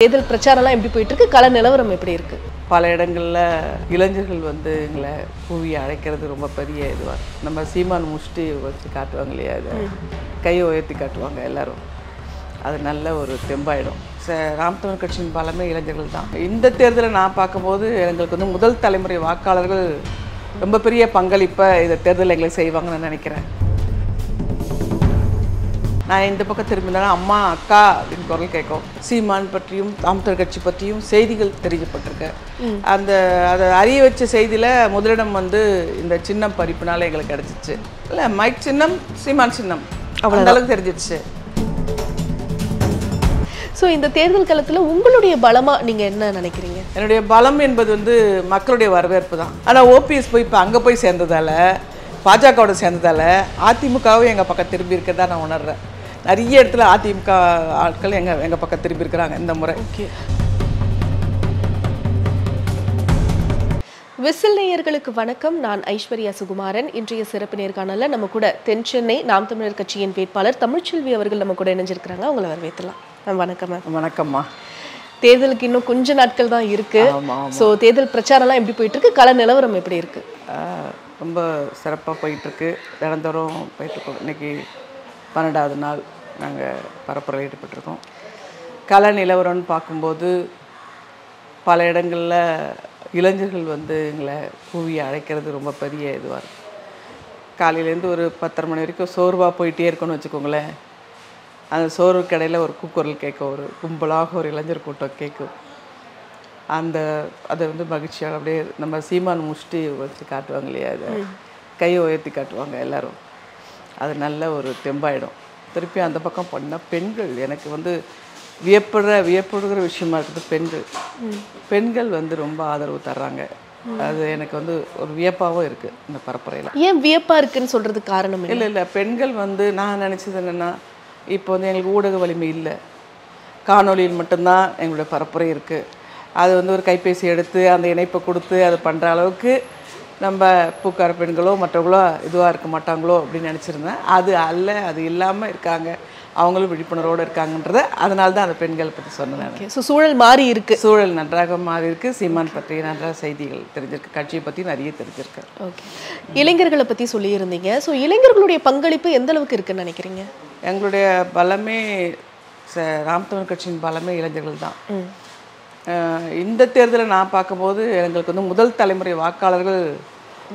தேர்தல் பிரச்சாரம்லாம் எப்படி போயிட்டு இருக்கு கள நிலவரம் எப்படி இருக்கு? பல இடங்களில் இளைஞர்கள் வந்து எங்களை கூவி அழைக்கிறது ரொம்ப பெரிய இதுவாக நம்ம சீமான் முஷ்டி வச்சு காட்டுவாங்க இல்லையா அதை கையை உயர்த்தி காட்டுவாங்க எல்லாரும். அது நல்ல ஒரு தெம்பாயிடும். ச ராம் தமிழ் கட்சியின் பலமே இளைஞர்கள் தான். இந்த தேர்தலை நான் பார்க்கும்போது எங்களுக்கு வந்து முதல் தலைமுறை வாக்காளர்கள் ரொம்ப பெரிய பங்களிப்பை இந்த தேர்தலில் எங்களுக்கு செய்வாங்கன்னு நினைக்கிறேன். நான் இந்த பக்கம் திரும்பினா அம்மா அக்கா அப்படின்னு குரல் கேட்கும். சீமான் பற்றியும் தாம் தமிழ் கட்சி பற்றியும் செய்திகள் தெரிவிக்கப்பட்டிருக்கு. அந்த அதை அறிய வச்ச செய்தியில் முதலிடம் வந்து இந்த சின்னம் பறிப்புனால எங்களுக்கு கிடச்சிச்சு. இல்லை மைக் சின்னம் சீமான் சின்னம். அந்த அளவுக்கு தெரிஞ்சிடுச்சு ஸோ இந்த தேர்தல் களத்துல உங்களுடைய பலமா நீங்க என்ன நினைக்கிறீங்க? என்னுடைய பலம் என்பது வந்து மக்களுடைய வரவேற்பு தான். ஆனால் ஓபிஎஸ் போய் இப்போ அங்கே போய் சேர்ந்ததால பாஜகவோட சேர்ந்ததால அதிமுகவும் எங்கள் பக்கம் திரும்பி இருக்கிறதா நான் உணர்றேன். நிறைய இடத்துல அதிமுக ஆட்கள் எங்கள் எங்கள் பக்கம் திரும்பி இருக்கிறாங்க இந்த முறை. விசில் நேயர்களுக்கு வணக்கம். நான் ஐஸ்வர்யா சுகுமாரன். இன்றைய சிறப்பு நேர்காணல்ல நம்ம கூட தென் சென்னை நாம் தமிழர் கட்சியின் வேட்பாளர் தமிழ்ச்செல்வி அவர்கள் நம்ம கூட இணைஞ்சிருக்கிறாங்க. அவங்கள வரவேற்றலாம் வணக்கம் மேம். வணக்கம்மா. தேர்தலுக்கு இன்னும் கொஞ்ச நாட்கள் தான் இருக்கு. ஸோ தேர்தல் பிரச்சாரம்லாம் எப்படி போயிட்டு இருக்கு கள நிலவரம் எப்படி இருக்கு? ரொம்ப சிறப்பாக போயிட்டுருக்கு. தினந்தோறும் போயிட்டுருக்கோம். இன்னைக்கு பன்னெண்டாவது நாள். நாங்கள் பரப்புரை ஈடுபட்டிருக்கோம். கல நிலவரம்னு பார்க்கும்போது பல இடங்களில் இளைஞர்கள் வந்து எங்களை கூவி அழைக்கிறது ரொம்ப பெரிய இதுவாக இருக்கும் காலையிலேருந்து ஒரு பத்தரை மணி வரைக்கும் சோர்வாக போயிட்டே இருக்கணும்னு வச்சுக்கோங்களேன். அந்த சோர்வு கடையில் ஒரு கூக்குரல் கேட்கும் ஒரு கும்பலாக ஒரு இளைஞர் கூட்டம் கேட்கும். அந்த அதை வந்து மகிழ்ச்சியாக அப்படியே நம்ம சீமான் முஷ்டி வச்சு காட்டுவாங்க இல்லையா அதை கையை உயர்த்தி காட்டுவாங்க எல்லாரும். அது நல்ல ஒரு தெம்பாயிடும். திருப்பி அந்த பக்கம் பண்ணால் பெண்கள் எனக்கு வந்து வியப்படுற வியப்படுகிற விஷயமா இருக்குது பெண்கள். பெண்கள் வந்து ரொம்ப ஆதரவு தர்றாங்க. அது எனக்கு வந்து ஒரு வியப்பாகவும் இருக்குது இந்த பரப்புரையில். ஏன் வியப்பா இருக்குன்னு சொல்றதுக்கு காரணம் இல்லை இல்லை. பெண்கள் வந்து நான் நினச்சது என்னென்னா இப்போ வந்து எங்களுக்கு ஊடக வலிமை இல்லை. காணொளியில் மட்டும்தான் எங்களுடைய பரப்புரை இருக்குது அது வந்து ஒரு கைபேசி எடுத்து அந்த இணைப்பை கொடுத்து அது பண்ணுற அளவுக்கு நம்ம பூக்கார பெண்களோ மற்றவங்களோ இதுவாக இருக்க மாட்டாங்களோ அப்படின்னு நினச்சிருந்தேன். அது அல்ல அது இல்லாமல் இருக்காங்க. அவங்களும் விழிப்புணர்வோடு இருக்காங்கன்றத அதனால தான் அந்த பெண்களை பற்றி சொன்னேன் ஸோ சூழல் மாறி இருக்கு. சூழல் நன்றாக மாறி இருக்கு. சீமான் பற்றி நன்றாக செய்திகள் தெரிஞ்சிருக்கு. கட்சியை பற்றி நிறைய தெரிஞ்சிருக்கு. ஓகே இளைஞர்களை பத்தி சொல்லியிருந்தீங்க. ஸோ இளைஞர்களுடைய பங்களிப்பு எந்த அளவுக்கு இருக்குன்னு நினைக்கிறீங்க? எங்களுடைய பலமே ச- ராம் தமிழ் கட்சியின் பலமே இளைஞர்கள் தான். இந்த தேர்தலை நான் பார்க்கும்போது எங்களுக்கு வந்து முதல் தலைமுறை வாக்காளர்கள்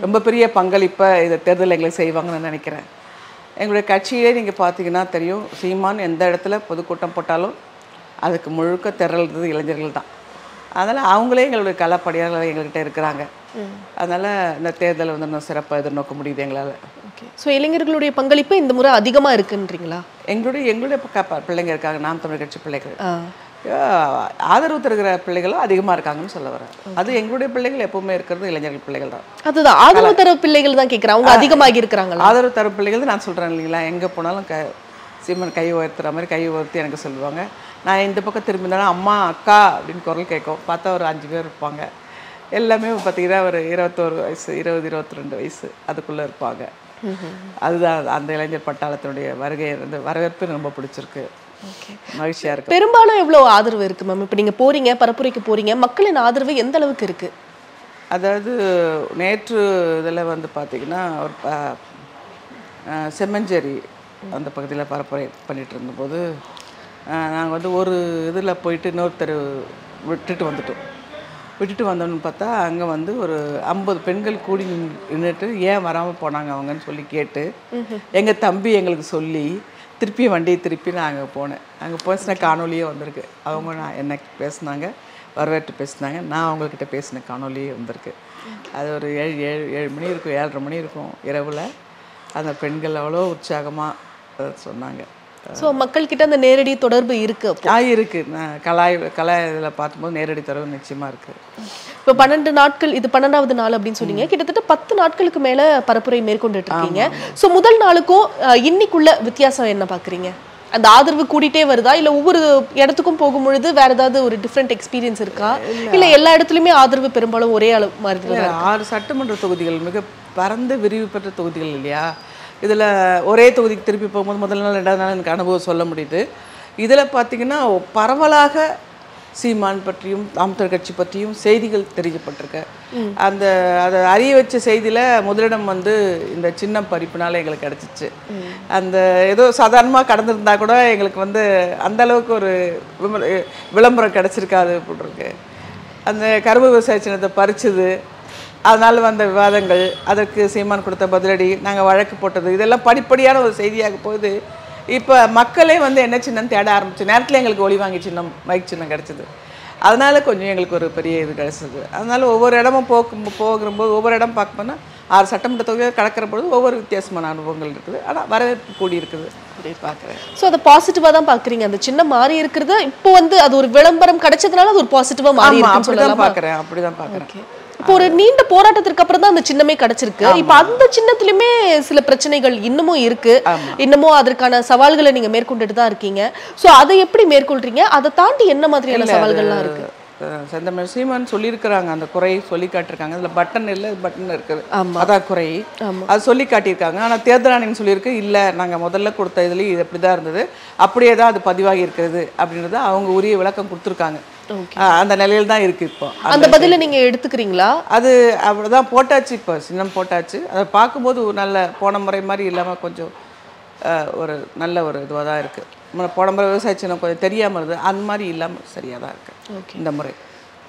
ரொம்ப பெரிய பங்களிப்பை இந்த தேர்தலில் எங்களுக்கு செய்வாங்கன்னு நினைக்கிறேன். எங்களுடைய கட்சியிலே நீங்கள் பார்த்தீங்கன்னா தெரியும் சீமான் எந்த இடத்துல பொதுக்கூட்டம் போட்டாலும் அதுக்கு முழுக்க திரள்றது இளைஞர்கள் தான். அதனால் அவங்களே எங்களுடைய களப்படியாளர்கள் எங்கள்கிட்ட இருக்கிறாங்க. அதனால் இந்த தேர்தலை வந்து இன்னும் சிறப்பாக எதிர்நோக்க முடியுது எங்களால். ஓகே. ஸோ இளைஞர்களுடைய பங்களிப்பு இந்த முறை அதிகமா இருக்குன்றீங்களா? எங்களுடைய எங்களுடைய பிள்ளைங்க இருக்காங்க. நாம் தமிழ் கட்சி பிள்ளைகள். ஆதரவு தருகிற பிள்ளைகளும் அதிகமாக இருக்காங்கன்னு சொல்ல வரேன். அது எங்களுடைய பிள்ளைகள் எப்பவுமே இருக்கிறது இளைஞர்கள் பிள்ளைகள் தான். அதுதான். ஆதரவு தர பிள்ளைகள் தான் கேட்குறேன் அவங்க அதிகமாகி இருக்கிறாங்களா? ஆதரவு தர பிள்ளைகள் நான் சொல்கிறேன் இல்லைங்களா? எங்கே போனாலும் க சீமன் கை உயர்த்துற மாதிரி கை உயர்த்தி எனக்கு சொல்லுவாங்க. நான் இந்த பக்கம் திரும்பினா அம்மா அக்கா அப்படின்னு குரல் கேட்கும். பார்த்தா ஒரு அஞ்சு பேர் இருப்பாங்க. எல்லாமே பார்த்தீங்கன்னா ஒரு இருபத்தோரு வயசு இருபது இருபத்தி ரெண்டு வயசு அதுக்குள்ளே இருப்பாங்க. அதுதான் அந்த இளைஞர் பட்டாளத்தினுடைய வருகை வந்து வரவேற்பு ரொம்ப பிடிச்சிருக்கு. மகிழ்ச்சியாக இருக்கு பெரும்பாலும் எவ்வளவு ஆதரவு இருக்கு மேம் இப்போ நீங்க போறீங்க பரப்புரைக்கு போறீங்க மக்களின் ஆதரவு எந்த அளவுக்கு இருக்கு? அதாவது நேற்று இதில் வந்து பார்த்திங்கன்னா ஒரு செம்மஞ்சேரி அந்த பகுதியில் பரப்புரை பண்ணிட்டு இருந்தபோது நாங்கள் வந்து ஒரு இதில் போயிட்டு இன்னொருத்தர் விட்டுட்டு வந்துட்டோம். விட்டுட்டு வந்தோன்னு பார்த்தா அங்கே வந்து ஒரு ஐம்பது பெண்கள் கூடி நின்றுட்டு ஏன் வராமல் போனாங்க அவங்கன்னு சொல்லி கேட்டு எங்கள் தம்பி எங்களுக்கு சொல்லி திருப்பி வண்டியை திருப்பி நான் அங்கே போனேன். அங்கே பேசின காணொலியே வந்திருக்கு. அவங்க நான் என்ன பேசுனாங்க வரவேற்று பேசினாங்க. நான் அவங்கக்கிட்ட பேசின காணொலியே வந்திருக்கு. அது ஒரு ஏழு ஏழு ஏழு மணி இருக்கும் ஏழரை மணி இருக்கும் இரவில். அந்த பெண்கள் அவ்வளோ உற்சாகமாக சொன்னாங்க. ஸோ மக்கள்கிட்ட அந்த நேரடி தொடர்பு இருக்கு இருக்குது நான் கலாய் கலா இதில் பார்க்கும்போது நேரடி தரவு நிச்சயமாக இருக்குது இப்போ பன்னெண்டு நாட்கள் இது பன்னெண்டாவது நாள் அப்படின்னு சொன்னீங்க. கிட்டத்தட்ட பத்து நாட்களுக்கு மேல பரப்புரை மேற்கொண்டுட்டு இருக்கீங்க ஸோ முதல் நாளுக்கும் இன்னைக்குள்ள வித்தியாசம் என்ன பாக்குறீங்க அந்த ஆதரவு கூடிட்டே வருதா? இல்ல ஒவ்வொரு இடத்துக்கும் போகும் பொழுது வேற ஏதாவது ஒரு டிஃப்ரெண்ட் எக்ஸ்பீரியன்ஸ் இருக்கா? இல்ல. எல்லா இடத்துலயுமே ஆதரவு பெரும்பாலும் ஒரே அளவு மாதிரி ஆறு சட்டமன்ற தொகுதிகள் மிக பரந்த விரிவு பெற்ற தொகுதிகள் இல்லையா? இதில் ஒரே தொகுதிக்கு திருப்பி போகும்போது முதல் நாள் ரெண்டாவது நாள் எனக்கு அனுபவம் சொல்ல முடியுது. இதில் பார்த்தீங்கன்னா பரவலாக சீமான் பற்றியும் நாம் கட்சி பற்றியும் செய்திகள் தெரிவிக்கப்பட்டிருக்கு. அந்த அதை அறிய வச்ச செய்தியில் முதலிடம் வந்து இந்த சின்னம் பறிப்புனால எங்களுக்கு கிடச்சிச்சு. அந்த ஏதோ சாதாரணமாக கடந்திருந்தா கூட எங்களுக்கு வந்து அந்த அளவுக்கு ஒரு விம- விளம்பரம் கிடச்சிருக்காது போட்டிருக்கு அந்த கரும்பு விவசாய சின்னத்தை பறிச்சது அதனால் வந்த விவாதங்கள் அதற்கு சீமான் கொடுத்த பதிலடி நாங்கள் வழக்கு போட்டது இதெல்லாம் படிப்படியான ஒரு செய்தியாக போகுது. இப்போ மக்களே வந்து என்ன சின்னம் தேட ஆரம்பிச்ச நேரத்தில் எங்களுக்கு ஒளி வாங்கி சின்னம் மைக் சின்னம் கிடச்சிது. அதனால கொஞ்சம் எங்களுக்கு ஒரு பெரிய இது கிடச்சிது. அதனால ஒவ்வொரு இடமும் போக்கும் போகும்போது ஒவ்வொரு இடம் பார்க்க ஆறு சட்டமன்ற தொகுதியாக கடக்கிற பொழுது ஒவ்வொரு வித்தியாசமான அனுபவங்கள் இருக்குது. ஆனால் வரவேற்பு கூடி இருக்குது. அப்படி பார்க்குறேன். சோ அதை பாசிட்டிவா தான் பாக்குறீங்க அந்த சின்ன மாறி இருக்கிறது இப்போ வந்து அது ஒரு விளம்பரம் கிடைச்சதுனால அது ஒரு பாசிட்டிவா மாறி அப்படி தான் பார்க்குறேன் அப்படி தான் பார்க்குறேன் இப்போ ஒரு நீண்ட போராட்டத்திற்கு அப்புறம் தான் அந்த சின்னமே கிடைச்சிருக்கு. இப்போ அந்த சின்னத்திலுமே சில பிரச்சனைகள் இன்னமும் இருக்கு. இன்னமும் அதற்கான சவால்களை நீங்க மேற்கொண்டுட்டு தான் இருக்கீங்க. சோ அதை எப்படி மேற்கொள்றீங்க? அதை தாண்டி என்ன மாதிரியான சவால்கள்லாம் இருக்கு? செந்தமிழ் சீமான் சொல்லியிருக்கிறாங்க. அந்த குறை சொல்லி காட்டியிருக்காங்க. அதில் பட்டன் இல்லை பட்டன் இருக்குது. அதான் குறை. அது சொல்லி காட்டியிருக்காங்க. ஆனால் தேர்தல் ஆணையம் சொல்லியிருக்கு இல்லை நாங்கள் முதல்ல கொடுத்த இதுலேயும் இது அப்படி தான் இருந்தது. அப்படியே தான் அது பதிவாகி இருக்கிறது. அப்படின்றத அவங்க உரிய விளக்கம் கொடுத்துருக்காங்க. அந்த நிலையில் தான் இருக்குது இப்போ. அந்த பதில நீங்க எடுத்துக்கிறீங்களா? அது அப்படிதான் போட்டாச்சு இப்போ. சின்னம் போட்டாச்சு. அதை பார்க்கும்போது ஒரு நல்ல போன முறை மாதிரி இல்லாமல் கொஞ்சம் ஒரு நல்ல ஒரு இதுவாக தான் இருக்குது போன முறை விவசாய சின்னம் கொஞ்சம் தெரியாமல் இருந்தது. அந்த மாதிரி இல்லாமல் சரியாக தான் இருக்குது இந்த முறை.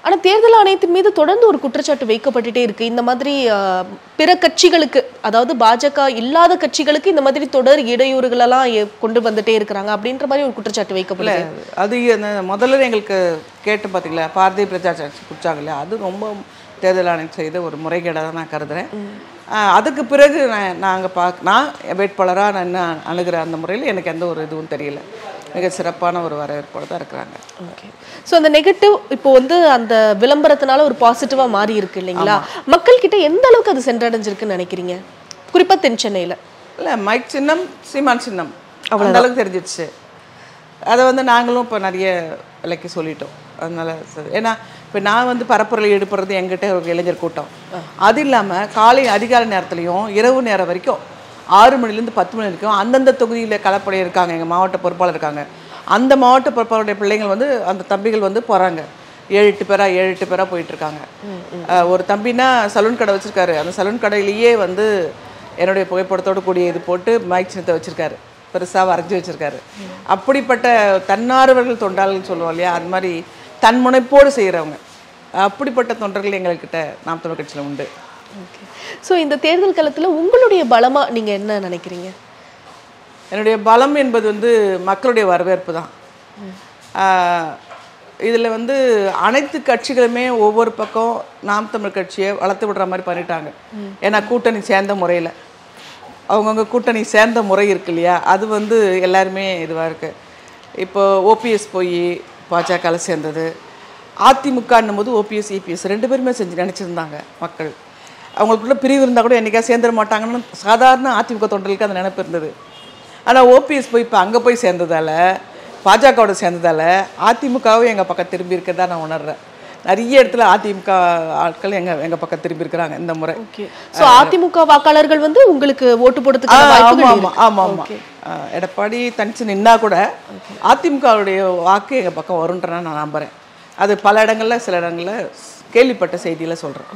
ஆனா தேர்தல் ஆணையத்தின் மீது தொடர்ந்து ஒரு குற்றச்சாட்டு வைக்கப்பட்டுட்டே இருக்கு. இந்த மாதிரி பிற கட்சிகளுக்கு அதாவது பாஜக இல்லாத கட்சிகளுக்கு இந்த மாதிரி தொடர் இடையூறுகள் எல்லாம் எ- கொண்டு வந்துட்டே இருக்கிறாங்க. அப்படின்ற மாதிரி ஒரு குற்றச்சாட்டு வைக்கப்படுது. அது முதல்ல எங்களுக்கு கேட்டு பார்த்தீங்களா பாரதிய பிரஜா கட்சி குடிச்சாங்க அது ரொம்ப தேர்தல் ஆணையம் செய்த ஒரு முறைகேடாக தான் நான் கருதுறேன். ஆஹ் அதுக்கு பிறகு நான் நாங்கள் பார்க்க நான் வேட்பாளராக நான் என்ன அணுகிற அந்த முறையில் எனக்கு எந்த ஒரு இதுவும் தெரியல. மிக சிறப்பான ஒரு வரவேற்போடு தான் இருக்கிறாங்க. ஓகே ஸோ அந்த நெகட்டிவ் இப்போ வந்து அந்த விளம்பரத்தினால ஒரு பாசிட்டிவா மாறி இருக்கு இல்லைங்களா? மக்கள் கிட்ட எந்த அளவுக்கு அது சென்றடைஞ்சிருக்குன்னு நினைக்கிறீங்க? குறிப்பா தென் சென்னையில. இல்லை மைக் சின்னம் சீமான் சின்னம். அந்த அளவுக்கு தெரிஞ்சிடுச்சு அதை வந்து நாங்களும் இப்போ நிறைய விலைக்கு சொல்லிட்டோம். அதனால. ஏன்னா இப்போ நான் வந்து பரப்புரையில் ஈடுபடுறது எங்கிட்ட ஒரு இளைஞர் கூட்டம். அது இல்லாமல் காலை அதிகாலை நேரத்துலையும் இரவு நேரம் வரைக்கும் ஆறு மணிலேருந்து பத்து மணி வரைக்கும் அந்தந்த தொகுதியில் களப்படை இருக்காங்க. எங்கள் மாவட்ட பொறுப்பாளர் இருக்காங்க. அந்த மாவட்ட பொறுப்பாளருடைய பிள்ளைங்கள் வந்து அந்த தம்பிகள் வந்து போகிறாங்க ஏழு எட்டு பேரா ஏழு எட்டு பேரா போயிட்டு இருக்காங்க. அஹ் ஒரு தம்பினா சலூன் கடை வச்சிருக்காரு. அந்த சலூன் கடையிலேயே வந்து என்னுடைய புகைப்படத்தோடு கூடிய இது போட்டு மைக் சின்னத்தை வச்சிருக்காரு. பெருசாக வரைஞ்சி வச்சிருக்காரு. அப்படிப்பட்ட தன்னார்வர்கள் தொண்டாளர்கள் சொல்லுவோம் இல்லையா? அது மாதிரி தன்முனைப்போடு செய்கிறவங்க அப்படிப்பட்ட தொண்டர்கள் எங்கள்கிட்ட நாம் தமிழ் கட்சியில் உண்டு. ஓகே ஸோ இந்த தேர்தல் காலத்துல உங்களுடைய பலமா நீங்க என்ன நினைக்கிறீங்க? என்னுடைய பலம் என்பது வந்து மக்களுடைய வரவேற்பு தான். இதில் வந்து அனைத்து கட்சிகளுமே ஒவ்வொரு பக்கம் நாம் தமிழ் கட்சியை வளர்த்து விடுற மாதிரி பண்ணிட்டாங்க. ஏன்னா கூட்டணி சேர்ந்த முறையில். அவங்கவுங்க கூட்டணி சேர்ந்த முறை இருக்கு இல்லையா? அது வந்து எல்லாருமே இதுவாக இருக்குது இப்போ ஓபிஎஸ் போய் பாஜகவில் சேர்ந்தது. அதிமுகன்னும் போது ஓபிஎஸ் இபிஎஸ் ரெண்டு பேருமே செஞ்சு நினச்சிருந்தாங்க மக்கள். அவங்களுக்குள்ள பிரிவு இருந்தால் கூட என்னைக்கா சேர்ந்துட மாட்டாங்கன்னு சாதாரண அதிமுக தொண்டர்களுக்கு அந்த நினைப்பு இருந்தது. ஆனால் ஓபிஎஸ் போய் இப்போ அங்கே போய் சேர்ந்ததால் பாஜகவோட சேர்ந்ததால் அதிமுகவும் எங்கள் பக்கம் திரும்பி இருக்கிறதா நான் உணர்றேன். நிறைய இடத்துல அதிமுக ஆட்கள் எங்கள் எங்கள் பக்கம் திரும்பி இருக்கிறாங்க இந்த முறை. ஸோ அதிமுக வாக்காளர்கள் வந்து உங்களுக்கு ஓட்டு ஆ, போடுறதுக்கான ஆமா ஆமா. ஆமா எடப்பாடி தனிச்சு நின்னா கூட அதிமுகவுடைய வாக்கு எங்க பக்கம் வரும்ன்ற நான் நம்புறேன். அது பல இடங்கள்ல சில இடங்கள்ல கேள்விப்பட்ட செய்தியில சொல்றேன்.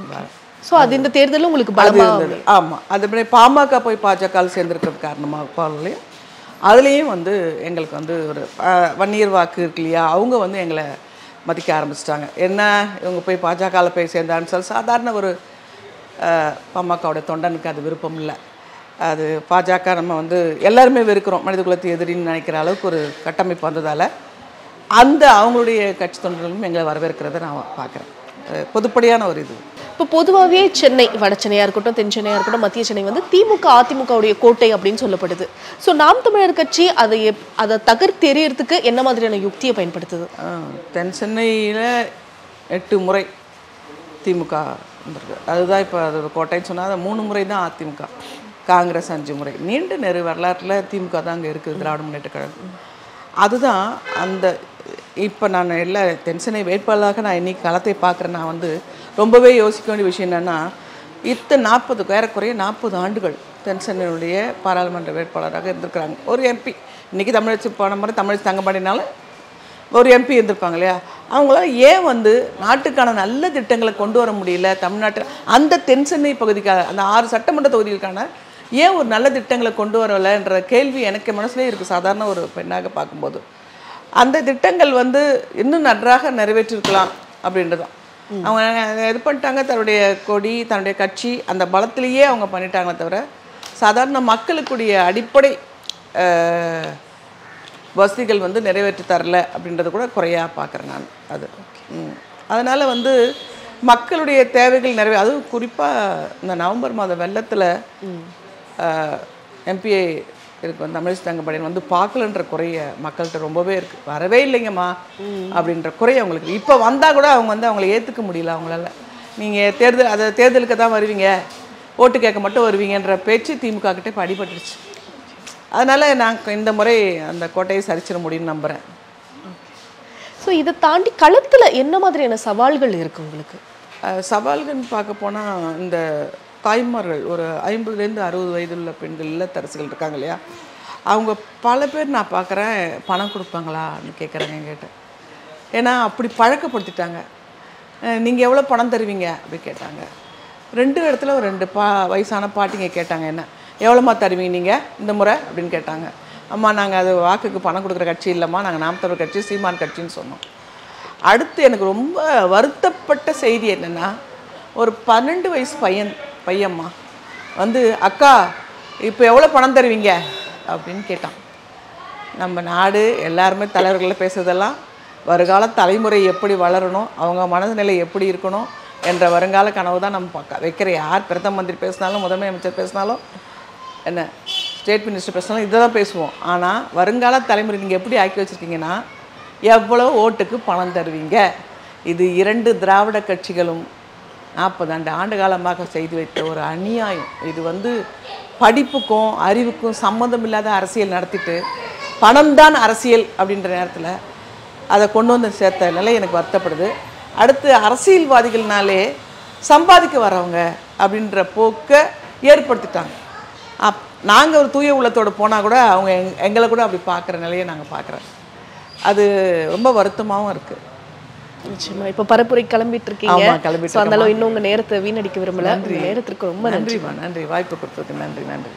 ஸோ அது இந்த தேர்தலில் உங்களுக்கு அது பலமா இருந்தது. ஆமா. அதுபடி பாமக போய் பாஜக சேர்ந்திருக்கிறது காரணமாக பாலையும் அதுலேயும் வந்து எங்களுக்கு வந்து ஒரு வன்னியர் வாக்கு இருக்கு இல்லையா? அவங்க வந்து எங்களை மதிக்க ஆரம்பிச்சிட்டாங்க. என்ன இவங்க போய் பாஜகவில் போய் சேர்ந்தான்னு சொல்லி சாதாரண ஒரு பாமகவோட தொண்டனுக்கு அது விருப்பம் இல்லை. அது பாஜக நம்ம வந்து எல்லாருமே வெறுக்கிறோம். மனித குலத்தை எதிரின்னு நினைக்கிற அளவுக்கு ஒரு கட்டமைப்பு வந்ததால் அந்த அவங்களுடைய கட்சி தொண்டர்களும் எங்களை வரவேற்கிறத நான் பார்க்குறேன். பொதுப்படியான ஒரு இது. இப்போ பொதுவாகவே சென்னை வட சென்னையாக இருக்கட்டும் தென் சென்னையாக இருக்கட்டும் மத்திய சென்னை வந்து திமுக அதிமுகவுடைய கோட்டை அப்படின்னு சொல்லப்படுது. ஸோ நாம் தமிழர் கட்சி அதை எப்- அதை தகர்த்தெறியறதுக்கு என்ன மாதிரியான யுக்தியை பயன்படுத்துது? தென் சென்னையில் எட்டு முறை திமுக வந்திருக்கு. அதுதான் இப்போ அது கோட்டைன்னு சொன்னால் அது மூணு முறை தான் அதிமுக. காங்கிரஸ் அஞ்சு முறை. நீண்ட நெரு வரலாற்றில் திமுக தான் அங்கே இருக்குது திராவிட முன்னேற்ற கழகம். அதுதான் அந்த இப்போ நான் எல்லா தென்சென்னை வேட்பாளராக நான் இன்னைக்கு களத்தை பார்க்குறேன். நான் வந்து ரொம்பவே யோசிக்க வேண்டிய விஷயம் என்னென்னா இத்தனை நாற்பது ஏறக்குறைய நாற்பது ஆண்டுகள் தென்சென்னைனுடைய பாராளுமன்ற வேட்பாளராக இருந்திருக்கிறாங்க. ஒரு எம்பி இன்னைக்கு தமிழச்சி போன முறை தமிழ் தங்கப்பாடினாலும் ஒரு எம்பி இருந்திருப்பாங்க இல்லையா? அவங்களால ஏன் வந்து நாட்டுக்கான நல்ல திட்டங்களை கொண்டு வர முடியல? தமிழ்நாட்டில் அந்த தென்சென்னை பகுதிக்காக அந்த ஆறு சட்டமன்ற தொகுதிகளுக்கான ஏன் ஒரு நல்ல திட்டங்களை கொண்டு வரலைன்ற கேள்வி எனக்கு மனசுலேயே இருக்குது சாதாரண ஒரு பெண்ணாக பார்க்கும்போது. அந்த திட்டங்கள் வந்து இன்னும் நன்றாக நிறைவேற்றிருக்கலாம் அப்படின்றதான் அவங்க இது பண்ணிட்டாங்க தன்னுடைய கொடி தன்னுடைய கட்சி அந்த பலத்திலேயே அவங்க பண்ணிட்டாங்களே தவிர சாதாரண மக்களுக்குடைய அடிப்படை வசதிகள் வந்து நிறைவேற்றி தரல அப்படின்றது கூட குறையா பார்க்குறேன் நான் அது. அதனால வந்து மக்களுடைய தேவைகள் நிறைவே அதுவும் குறிப்பாக இந்த நவம்பர் மாத வெள்ளத்தில் எம்பிஏ இருக்கு வந்து தமிழிசை தங்கப்படியன் வந்து பார்க்கலன்ற குறைய மக்கள்கிட்ட ரொம்பவே இருக்கு. வரவே இல்லைங்கம்மா அப்படின்ற குறை அவங்களுக்கு. இப்போ வந்தால் கூட அவங்க வந்து அவங்கள ஏற்றுக்க முடியல அவங்களால. நீங்கள் தேர்தல் அதை தேர்தலுக்கு தான் வருவீங்க. ஓட்டு கேட்க மட்டும் வருவீங்கன்ற பேச்சு திமுக கிட்ட இப்போ அடிபட்டுருச்சு. அதனால் நான் இந்த முறை அந்த கோட்டையை சரிச்சிட முடியும்னு நம்புகிறேன் ஸோ இதை தாண்டி களத்துல என்ன மாதிரியான சவால்கள் இருக்கு உங்களுக்கு? சவால்கள்னு பார்க்க போனால் இந்த தாய்மார்கள் ஒரு ஐம்பதுலேருந்து அறுபது வயதுள்ள பெண்கள் இல்லத்தரசிகள் இருக்காங்க இல்லையா? அவங்க பல பேர் நான் பார்க்குறேன் பணம் கொடுப்பாங்களான்னு கேட்குறாங்க என்கிட்ட ஏன்னா அப்படி பழக்கப்படுத்திட்டாங்க. நீங்கள் எவ்வளோ பணம் தருவீங்க? அப்படி கேட்டாங்க. ரெண்டு இடத்துல ஒரு ரெண்டு பா வயசான பாட்டிங்க கேட்டாங்க என்ன எவ்வளோமா தருவீங்க நீங்கள் இந்த முறை? அப்படின்னு கேட்டாங்க. அம்மா நாங்கள் அது வாக்குக்கு பணம் கொடுக்குற கட்சி இல்லைம்மா நாங்கள் நாம் தமிழ் கட்சி சீமான் கட்சின்னு சொன்னோம். அடுத்து எனக்கு ரொம்ப வருத்தப்பட்ட செய்தி என்னென்னா ஒரு பன்னெண்டு வயசு பையன் பையம்மா. வந்து அக்கா இப்போ எவ்வளோ பணம் தருவீங்க? அப்படின்னு கேட்டான். நம்ம நாடு எல்லாருமே தலைவர்களில் பேசுறதெல்லாம் வருங்கால தலைமுறை எப்படி வளரணும் அவங்க மனநிலை எப்படி இருக்கணும் என்ற வருங்கால கனவு தான் நம்ம பார்க்க. வைக்கிற யார் பிரதம மந்திரி பேசினாலும் முதன்மை அமைச்சர் பேசினாலும் என்ன ஸ்டேட் மினிஸ்டர் பேசினாலும் இதை தான் பேசுவோம். ஆனால் வருங்கால தலைமுறை நீங்கள் எப்படி ஆக்கி வச்சுருக்கீங்கன்னா எவ்வளோ ஓட்டுக்கு பணம் தருவீங்க? இது இரண்டு திராவிட கட்சிகளும் நாற்பது ஆண்டு ஆண்டு காலமாக செய்து வைத்த ஒரு அநியாயம். இது வந்து படிப்புக்கும் அறிவுக்கும் சம்மந்தம் இல்லாத அரசியல் நடத்திட்டு பணம் தான் அரசியல் அப்படின்ற நேரத்தில் அதை கொண்டு வந்து சேர்த்த எனக்கு வருத்தப்படுது. அடுத்து அரசியல்வாதிகள்னாலே சம்பாதிக்க வரவங்க அப்படின்ற போக்கை ஏற்படுத்திட்டாங்க. அப் நாங்கள் ஒரு தூய உள்ளத்தோடு போனால் கூட அவங்க எங் எங்களை கூட அப்படி பார்க்குற நிலையை நாங்கள் பார்க்குறோம். அது ரொம்ப வருத்தமாகவும் இருக்குது நிச்சயமா. இப்ப பரப்புரை கிளம்பிட்டு இருக்கீங்க So, அந்த அளவு இன்னும் உங்க நேரத்தை வீணடிக்க விரும்பல. நேரத்திற்கு ரொம்ப நன்றி நன்றிம்மா நன்றி. வாய்ப்பு கொடுத்ததுக்கு நன்றி நன்றி.